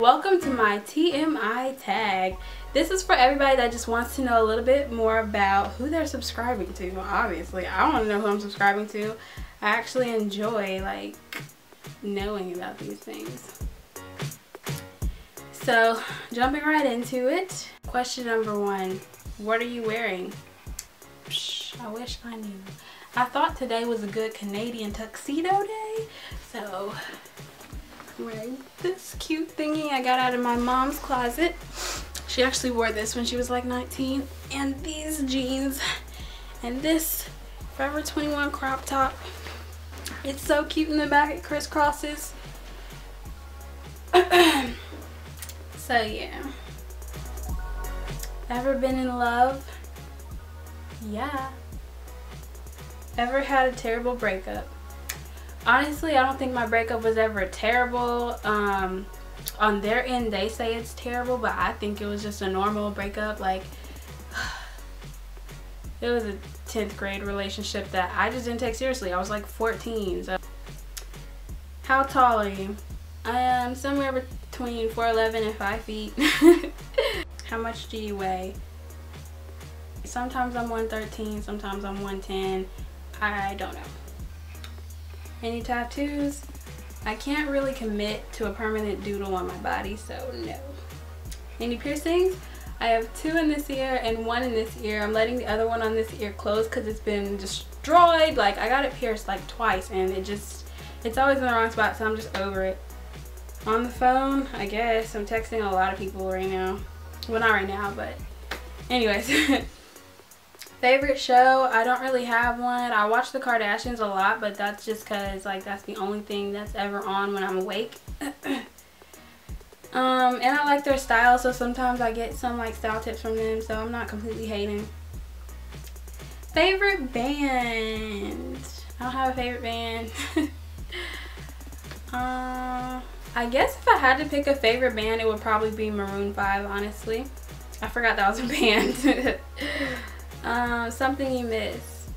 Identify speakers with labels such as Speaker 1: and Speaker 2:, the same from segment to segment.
Speaker 1: Welcome to my TMI tag. This is for everybody that just wants to know a little bit more about who they're subscribing to. Obviously, I want to know who I'm subscribing to. I actually enjoy like knowing about these things. So, jumping right into it. Question number one, what are you wearing? Psh, I wish I knew. I thought today was a good Canadian tuxedo day, so wearing this cute thingy I got out of my mom's closet. She actually wore this when she was like 19, and these jeans, and this Forever 21 crop top. It's so cute in the back, it crisscrosses. so yeah. Ever been in love? Yeah. Ever had a terrible breakup? Honestly, I don't think my breakup was ever terrible. Um, on their end, they say it's terrible, but I think it was just a normal breakup. Like, it was a 10th grade relationship that I just didn't take seriously. I was like 14. So. How tall are you? I am somewhere between 4'11 and 5 feet. How much do you weigh? Sometimes I'm 113, sometimes I'm 110. I don't know. Any tattoos? I can't really commit to a permanent doodle on my body, so no. Any piercings? I have two in this ear and one in this ear. I'm letting the other one on this ear close because it's been destroyed. Like, I got it pierced like twice and it just, it's always in the wrong spot, so I'm just over it. On the phone, I guess. I'm texting a lot of people right now. Well, not right now, but anyways. Favorite show? I don't really have one. I watch the Kardashians a lot, but that's just because, like, that's the only thing that's ever on when I'm awake. um, and I like their style, so sometimes I get some, like, style tips from them, so I'm not completely hating. Favorite band? I don't have a favorite band. uh, I guess if I had to pick a favorite band, it would probably be Maroon 5, honestly. I forgot that was a band. um, something you miss.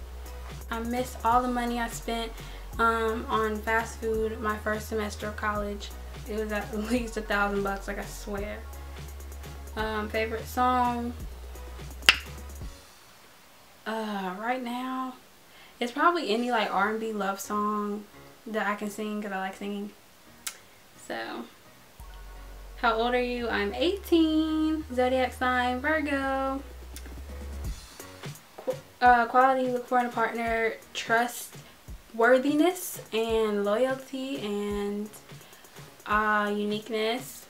Speaker 1: I miss all the money I spent um, on fast food my first semester of college. It was at least a thousand bucks, like I swear. Um, favorite song? Uh, right now, it's probably any like R&B love song that I can sing because I like singing. So, how old are you? I'm 18. Zodiac sign, Virgo. Uh, quality look for in a partner, trust, worthiness, and loyalty, and uh, uniqueness.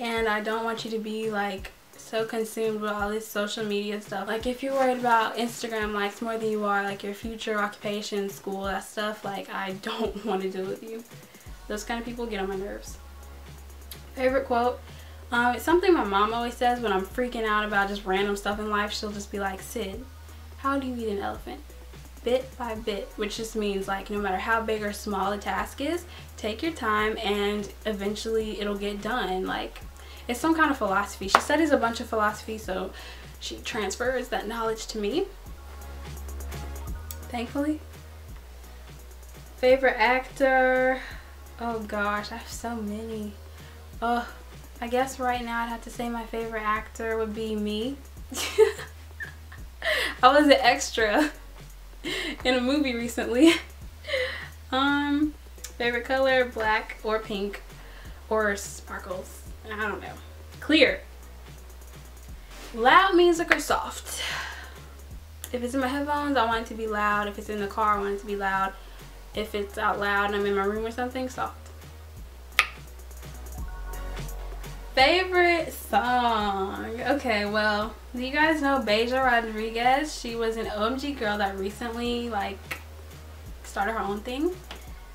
Speaker 1: And I don't want you to be like so consumed with all this social media stuff. Like if you're worried about Instagram likes more than you are like your future occupation, school, that stuff, like I don't want to deal with you. Those kind of people get on my nerves. Favorite quote? Um, it's something my mom always says when I'm freaking out about just random stuff in life. She'll just be like, Sid, how do you eat an elephant? Bit by bit, which just means like no matter how big or small a task is, take your time and eventually it'll get done. Like it's some kind of philosophy. She studies a bunch of philosophy, so she transfers that knowledge to me. Thankfully. Favorite actor? Oh gosh, I have so many. Oh, I guess right now I'd have to say my favorite actor would be me. I was an extra in a movie recently. um, favorite color, black or pink or sparkles. I don't know. Clear. Loud music or soft? If it's in my headphones, I want it to be loud. If it's in the car, I want it to be loud. If it's out loud and I'm in my room or something, soft. Favorite song? Okay, well, do you guys know Bahja Rodriguez? She was an OMG girl that recently, like, started her own thing.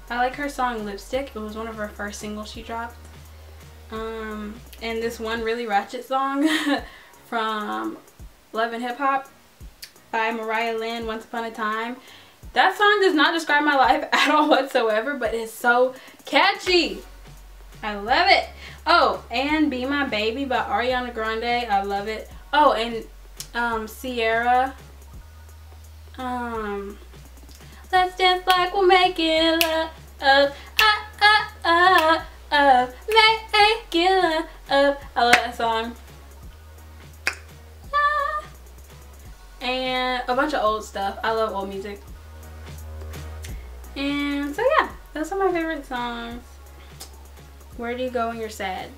Speaker 1: I like her song Lipstick. It was one of her first singles she dropped. Um, and this one really ratchet song from Love and Hip Hop by Mariah Lynn, Once Upon a Time. That song does not describe my life at all whatsoever, but it's so catchy. I love it. Oh, and Be My Baby by Ariana Grande. I love it. Oh, and um, Ciara. Um, Let's dance like we're making love. Uh, uh, uh, uh, making love. I love that song. Ah. And a bunch of old stuff. I love old music. And so yeah, those are my favorite songs. Where do you go when you're sad?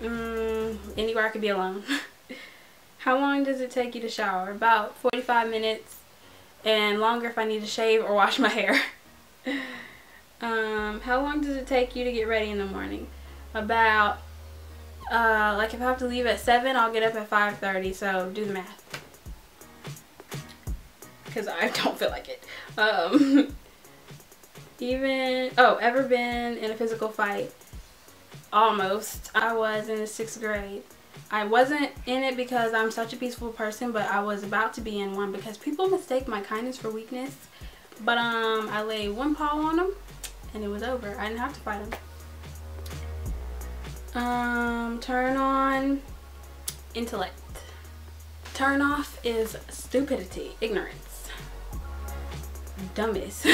Speaker 1: Mm, anywhere I could be alone. How long does it take you to shower? About 45 minutes and longer if I need to shave or wash my hair. um, how long does it take you to get ready in the morning? About, uh, like if I have to leave at 7, I'll get up at 5.30, so do the math. Because I don't feel like it. Um, even, oh, ever been in a physical fight? Almost. I was in the 6th grade. I wasn't in it because I'm such a peaceful person, but I was about to be in one because people mistake my kindness for weakness. But um, I laid one paw on them and it was over. I didn't have to fight them. Um, turn on intellect. Turn off is stupidity, ignorance, dumbest.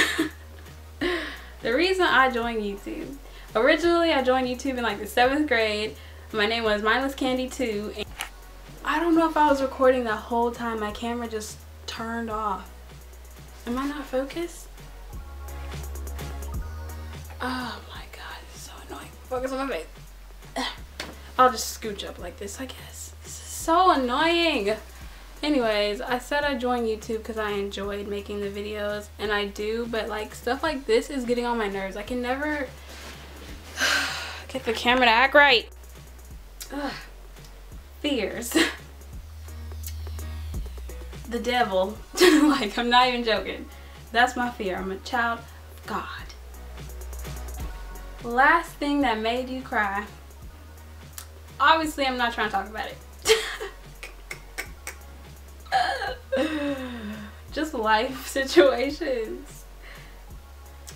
Speaker 1: the reason I joined YouTube, originally I joined YouTube in like the seventh grade my name was Mindless Candy 2. And I don't know if I was recording the whole time. My camera just turned off. Am I not focused? Oh my god, it's so annoying. Focus on my face. I'll just scooch up like this, I guess. This is so annoying. Anyways, I said I joined YouTube because I enjoyed making the videos, and I do, but like stuff like this is getting on my nerves. I can never get the camera to act right. Ugh. Fears. the devil. like, I'm not even joking. That's my fear. I'm a child of God. Last thing that made you cry. Obviously, I'm not trying to talk about it. Just life situations.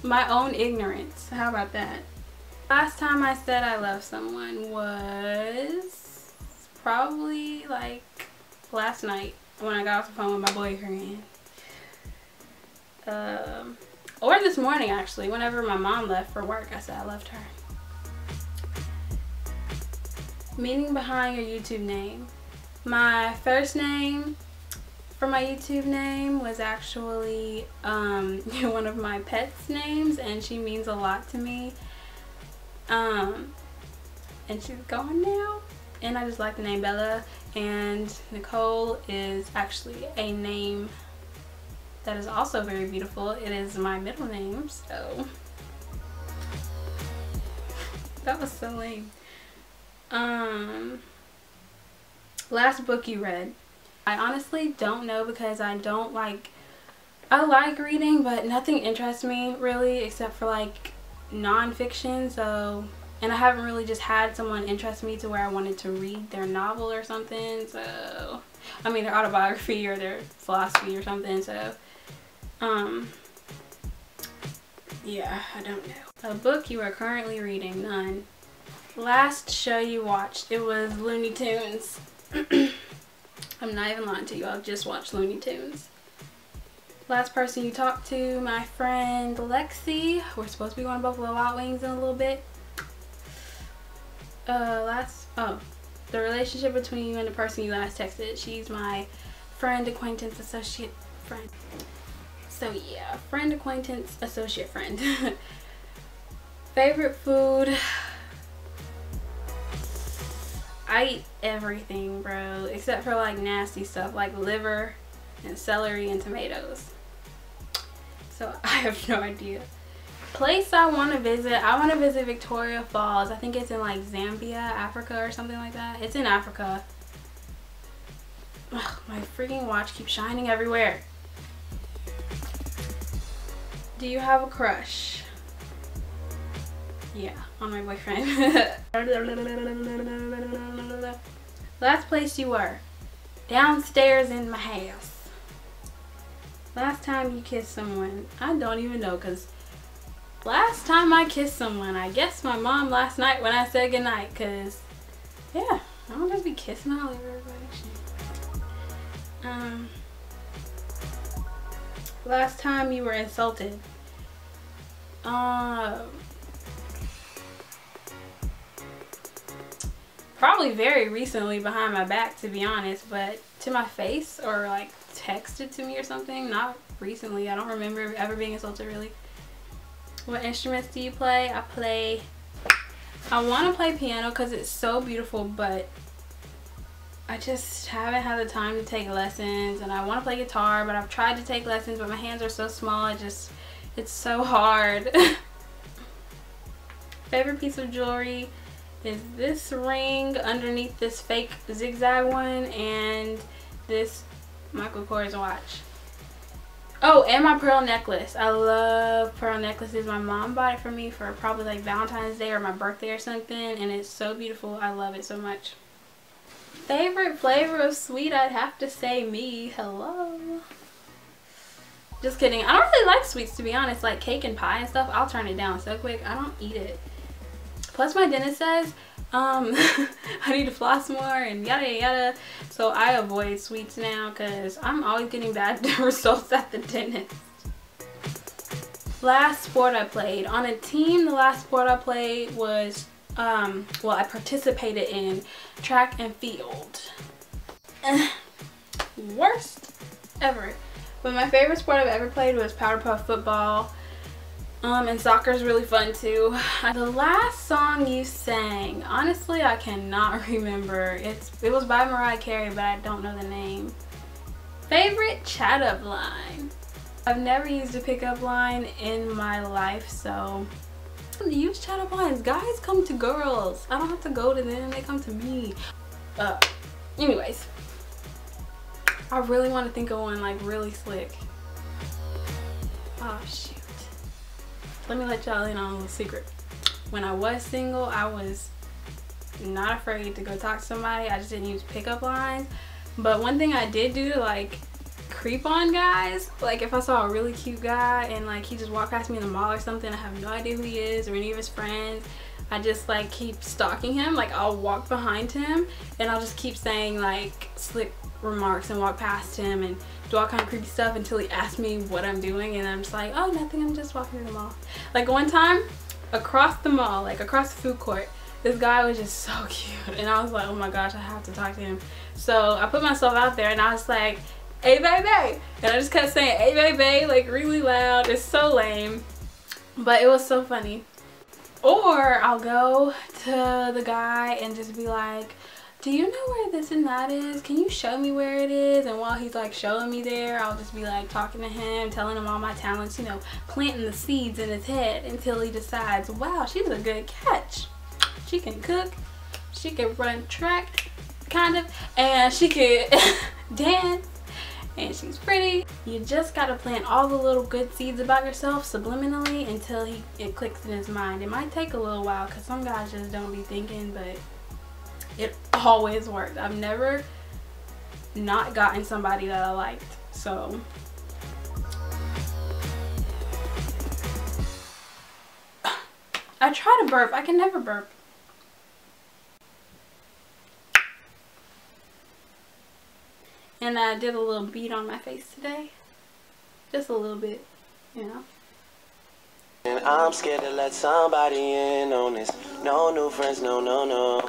Speaker 1: My own ignorance. How about that? Last time I said I love someone was probably like last night when I got off the phone with my boyfriend. Um, or this morning actually, whenever my mom left for work, I said I loved her. Meaning behind your YouTube name. My first name for my YouTube name was actually um, one of my pet's names and she means a lot to me. Um, and she's gone now. And I just like the name Bella. And Nicole is actually a name that is also very beautiful. It is my middle name, so that was so lame. Um, last book you read. I honestly don't know because I don't like, I like reading, but nothing interests me really except for like nonfiction, so and I haven't really just had someone interest me to where I wanted to read their novel or something. So, I mean their autobiography or their philosophy or something. So, um, yeah, I don't know. A book you are currently reading? None. Last show you watched? It was Looney Tunes. I'm not even lying to you. I've just watched Looney Tunes. Last person you talked to, my friend Lexi. We're supposed to be going to Buffalo Wild Wings in a little bit. Uh, last, oh, the relationship between you and the person you last texted. She's my friend, acquaintance, associate, friend. So yeah, friend, acquaintance, associate, friend. Favorite food? I eat everything, bro, except for like nasty stuff like liver and celery and tomatoes. So I have no idea. Place I want to visit, I want to visit Victoria Falls. I think it's in like Zambia, Africa or something like that. It's in Africa. Ugh, my freaking watch keeps shining everywhere. Do you have a crush? Yeah, on my boyfriend. Last place you were? Downstairs in my house. Last time you kissed someone? I don't even know because last time I kissed someone, I guess my mom last night when I said goodnight because, yeah, I don't just be kissing all over everybody. Um, last time you were insulted? Uh, probably very recently behind my back to be honest, but to my face or like texted to me or something. Not recently. I don't remember ever being insulted really. What instruments do you play? I play, I want to play piano because it's so beautiful, but I just haven't had the time to take lessons and I want to play guitar, but I've tried to take lessons, but my hands are so small. It just, it's so hard. Favorite piece of jewelry is this ring underneath this fake zigzag one and this Michael Kors watch. Oh, and my pearl necklace. I love pearl necklaces. My mom bought it for me for probably like Valentine's Day or my birthday or something. And it's so beautiful. I love it so much. Favorite flavor of sweet, I'd have to say me. Hello. Just kidding. I don't really like sweets to be honest. Like cake and pie and stuff, I'll turn it down so quick. I don't eat it. Plus my dentist says um, I need to floss more and yada yada. So I avoid sweets now because I'm always getting bad results at the dentist. Last sport I played. On a team, the last sport I played was, um, well, I participated in track and field. Worst ever. But my favorite sport I've ever played was powder puff football. Um, and soccer is really fun too. The last song you sang, honestly, I cannot remember. It's It was by Mariah Carey, but I don't know the name. Favorite chat up line? I've never used a pickup line in my life, so use chat up lines. Guys come to girls. I don't have to go to them, they come to me. Uh, anyways, I really want to think of one like really slick. Oh shit let me let y'all in on a little secret. When I was single, I was not afraid to go talk to somebody. I just didn't use pickup lines. But one thing I did do to like creep on guys, like if I saw a really cute guy and like he just walked past me in the mall or something, I have no idea who he is or any of his friends. I just like keep stalking him. Like I'll walk behind him and I'll just keep saying like slick remarks and walk past him and do all kind of creepy stuff until he asks me what I'm doing and I'm just like, oh, nothing, I'm just walking to the mall. Like one time, across the mall, like across the food court, this guy was just so cute and I was like, oh my gosh, I have to talk to him. So I put myself out there and I was like, hey baby, and I just kept saying, hey baby, like really loud. It's so lame, but it was so funny. Or I'll go to the guy and just be like, do you know where this and that is? Can you show me where it is? And while he's like showing me there, I'll just be like talking to him, telling him all my talents, you know, planting the seeds in his head until he decides, wow, she's a good catch. She can cook, she can run track, kind of, and she can dance, and she's pretty. You just gotta plant all the little good seeds about yourself subliminally until he it clicks in his mind. It might take a little while because some guys just don't be thinking, but it always worked. I've never not gotten somebody that I liked. So I try to burp. I can never burp. And I did a little beat on my face today. Just a little bit, you know. And I'm scared to let somebody in on this. No new friends, no, no, no.